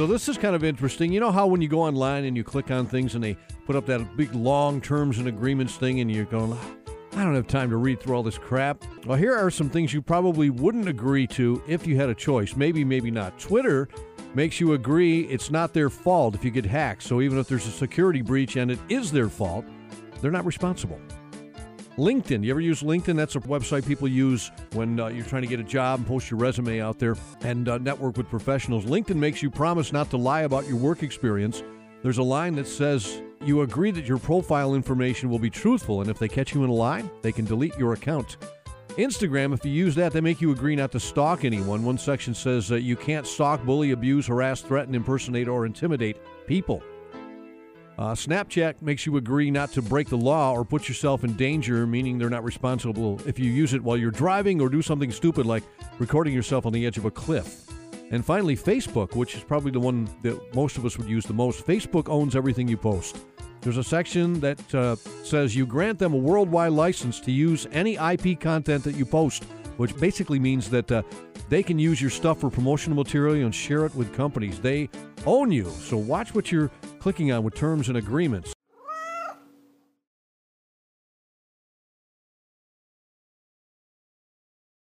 So this is kind of interesting. You know how when you go online and you click on things and they put up that big long terms and agreements thing and you're going, I don't have time to read through all this crap. Well, here are some things you probably wouldn't agree to if you had a choice. Maybe, maybe not. Twitter makes you agree it's not their fault if you get hacked. So even if there's a security breach and it is their fault, they're not responsible. LinkedIn. You ever use LinkedIn? That's a website people use when uh, you're trying to get a job and post your resume out there and uh, network with professionals. LinkedIn makes you promise not to lie about your work experience. There's a line that says you agree that your profile information will be truthful, and if they catch you in a lie, they can delete your account. Instagram, if you use that, they make you agree not to stalk anyone. One section says uh, you can't stalk, bully, abuse, harass, threaten, impersonate, or intimidate people. Uh, Snapchat makes you agree not to break the law or put yourself in danger, meaning they're not responsible if you use it while you're driving or do something stupid like recording yourself on the edge of a cliff. And finally, Facebook, which is probably the one that most of us would use the most. Facebook owns everything you post. There's a section that uh, says you grant them a worldwide license to use any IP content that you post, which basically means that uh, they can use your stuff for promotional material and share it with companies. They own you. So watch what you're clicking on with terms and agreements.